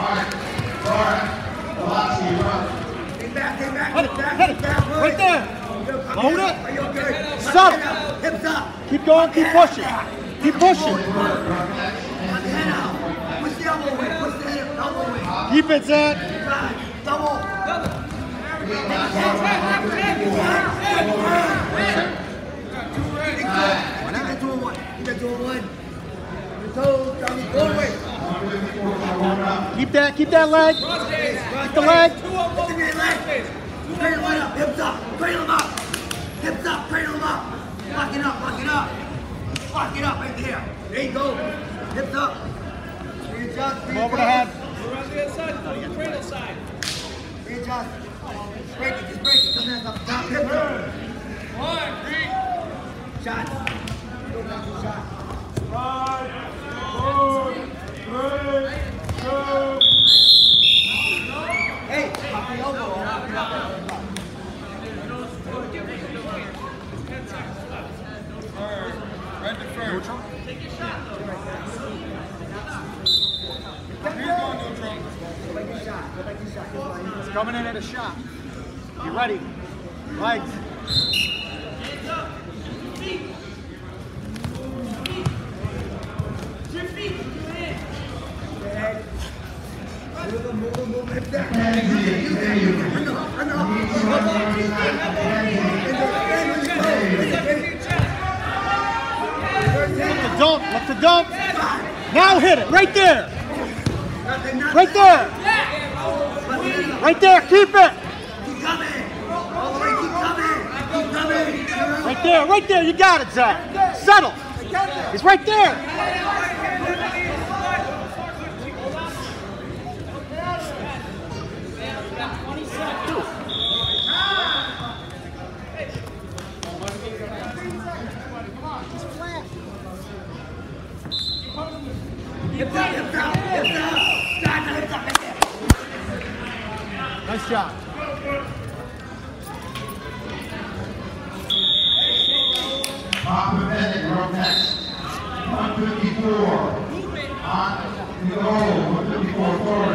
Get back, get back, get back, get back. Right there. Hold it. You? Stop. Hips up. Keep going, keep pushing. Keep pushing. Push the elbow away. Push the elbow away. Keep it, Zach. Double. Keep that to a one. That to a one. Your toes, down the all the way. Keep that, keep that leg. Keep the leg. Lift the rear leg. Cradle it up. Hips up. Cradle them up. Hips up. Cradle them up. Lock it up. Lock it up. Lock it up right there. There you go. Hips up. Readjust. Come over the head. Around the other side, the cradle side. Readjust. Break it. Just break it. Come hands up top. Hips up. One, three. Shot. Go back to shot. Hey, pop the elbow. Pop the elbow. Go back to shot. Go back to shot. Go back to It's coming in at a shot. You ready? Legs. Move him, move him, move him. Hips down. Use that, use that. Under, under, The dump, let the dump. Now hit it, right there. Right there. Right there, keep it. Right there, right there, you got it, Zach. Settle. He's right there. Hips up, hips up, hips up. Drive the hips up right there. Nice job. Bob Bennett, next. 154. On the go, 154 forward.